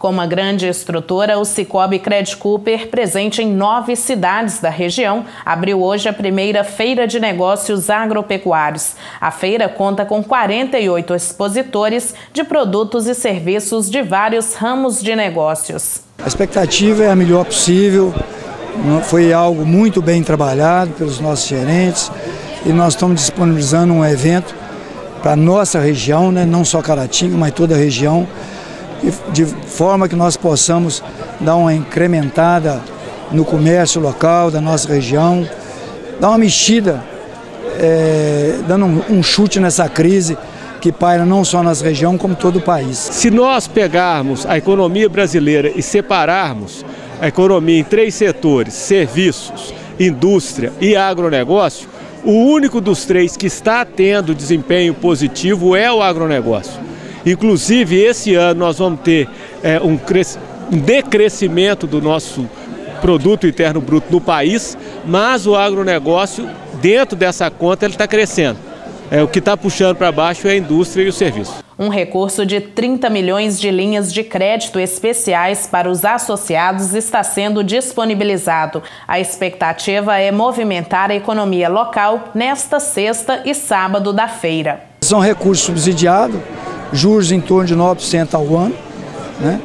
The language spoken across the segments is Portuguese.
Com uma grande estrutura, o Cicobi Credit Cooper, presente em nove cidades da região, abriu hoje a primeira Feira de Negócios Agropecuários. A feira conta com 48 expositores de produtos e serviços de vários ramos de negócios. A expectativa é a melhor possível, foi algo muito bem trabalhado pelos nossos gerentes e nós estamos disponibilizando um evento para a nossa região, né? não só Caratinga, mas toda a região, de forma que nós possamos dar uma incrementada no comércio local da nossa região, dar uma mexida, é, dando um, um chute nessa crise que paira não só nas região, como todo o país. Se nós pegarmos a economia brasileira e separarmos a economia em três setores, serviços, indústria e agronegócio, o único dos três que está tendo desempenho positivo é o agronegócio. Inclusive, esse ano nós vamos ter é, um, um decrescimento do nosso produto interno bruto no país, mas o agronegócio, dentro dessa conta, ele está crescendo. É, o que está puxando para baixo é a indústria e o serviço. Um recurso de 30 milhões de linhas de crédito especiais para os associados está sendo disponibilizado. A expectativa é movimentar a economia local nesta sexta e sábado da feira. São recursos subsidiados juros em torno de 9% ao ano. Né?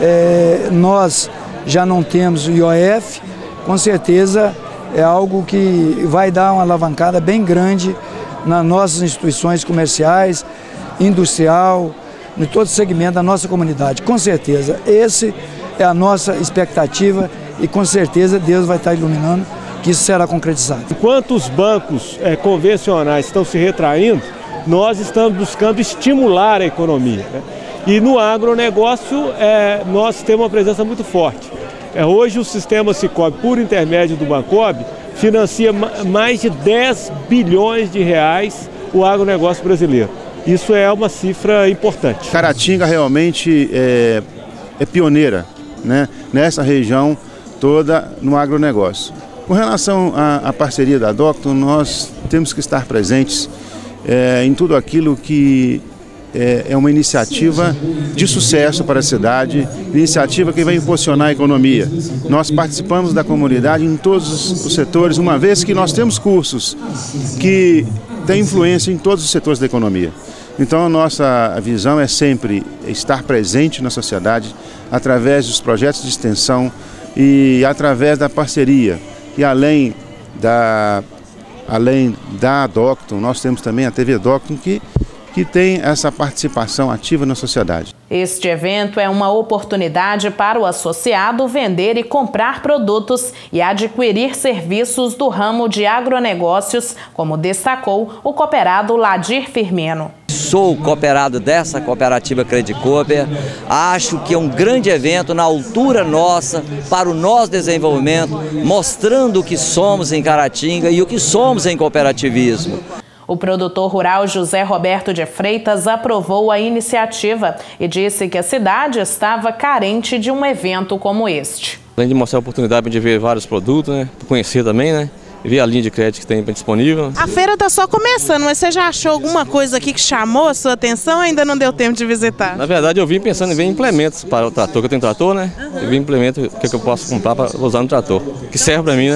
É, nós já não temos o IOF, com certeza é algo que vai dar uma alavancada bem grande nas nossas instituições comerciais, industrial, em todo segmento da nossa comunidade. Com certeza, esse é a nossa expectativa e com certeza Deus vai estar iluminando que isso será concretizado. Enquanto os bancos é, convencionais estão se retraindo, nós estamos buscando estimular a economia. Né? E no agronegócio, é, nós temos uma presença muito forte. É, hoje o sistema Cicobi, por intermédio do Bancob, financia mais de 10 bilhões de reais o agronegócio brasileiro. Isso é uma cifra importante. Caratinga realmente é, é pioneira né, nessa região toda no agronegócio. Com relação à, à parceria da Doctor, nós temos que estar presentes é, em tudo aquilo que é, é, uma iniciativa de sucesso para a cidade, iniciativa que vai impulsionar a economia. Nós participamos da comunidade em todos os setores, uma vez que nós temos cursos que têm influência em todos os setores da economia. Então a nossa visão é sempre estar presente na sociedade através dos projetos de extensão e através da parceria. E além da além da Docton, nós temos também a TV Docton que, que tem essa participação ativa na sociedade. Este evento é uma oportunidade para o associado vender e comprar produtos e adquirir serviços do ramo de agronegócios, como destacou o cooperado Ladir Firmino sou cooperado dessa cooperativa Credicoper. Acho que é um grande evento na altura nossa para o nosso desenvolvimento, mostrando o que somos em Caratinga e o que somos em cooperativismo. O produtor rural José Roberto de Freitas aprovou a iniciativa e disse que a cidade estava carente de um evento como este. Além de mostrar a oportunidade de ver vários produtos, né, conhecer também, né, ver a linha de crédito que tem disponível. A feira está só começando, mas você já achou alguma coisa aqui que chamou a sua atenção ou ainda não deu tempo de visitar? Na verdade, eu vim pensando em ver implementos para o trator, que eu tenho trator, né? Eu vi implementos que eu posso comprar para usar no trator, que serve para mim, né?